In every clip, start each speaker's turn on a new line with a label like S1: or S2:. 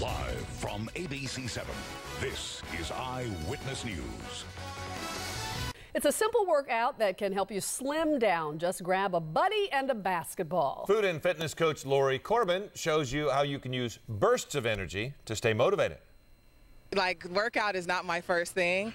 S1: Live from ABC 7, this is Eyewitness News.
S2: It's a simple workout that can help you slim down. Just grab a buddy and a basketball.
S3: Food and fitness coach Lori Corbin shows you how you can use bursts of energy to stay motivated.
S4: Like, workout is not my first thing.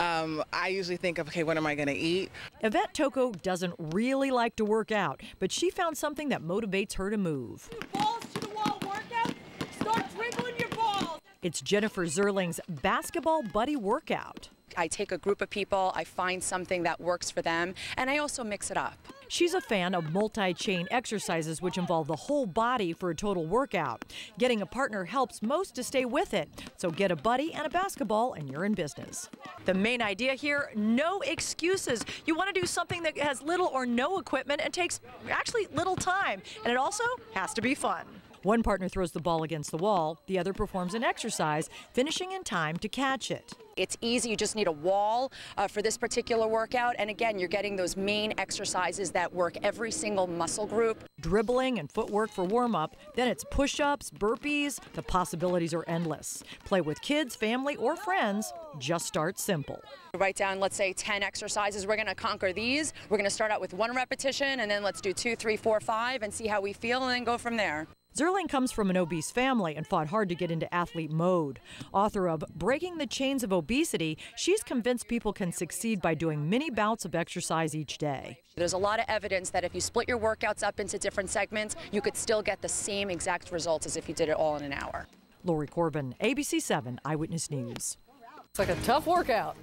S4: Um, I usually think of, okay, what am I going to eat?
S5: Yvette Toko doesn't really like to work out, but she found something that motivates her to move.
S6: Balls to the wall workout. Start dribbling your balls.
S5: It's Jennifer Zerling's basketball buddy workout.
S7: I take a group of people, I find something that works for them, and I also mix it up.
S5: She's a fan of multi chain exercises, which involve the whole body for a total workout. Getting a partner helps most to stay with it. So get a buddy and a basketball, and you're in business. The main idea here no excuses. You want to do something that has little or no equipment and takes actually little time, and it also has to be fun. One partner throws the ball against the wall, the other performs an exercise, finishing in time to catch it.
S7: It's easy, you just need a wall uh, for this particular workout. And again, you're getting those main exercises that work every single muscle group.
S5: Dribbling and footwork for warm up, then it's push ups, burpees. The possibilities are endless. Play with kids, family, or friends. Just start simple.
S7: Write down, let's say, 10 exercises. We're going to conquer these. We're going to start out with one repetition, and then let's do two, three, four, five, and see how we feel, and then go from there.
S5: Zerling comes from an obese family and fought hard to get into athlete mode. Author of Breaking the Chains of Obesity, she's convinced people can succeed by doing many bouts of exercise each day.
S7: There's a lot of evidence that if you split your workouts up into different segments, you could still get the same exact results as if you did it all in an hour.
S5: Lori Corbin, ABC 7 Eyewitness News.
S2: It's like a tough workout.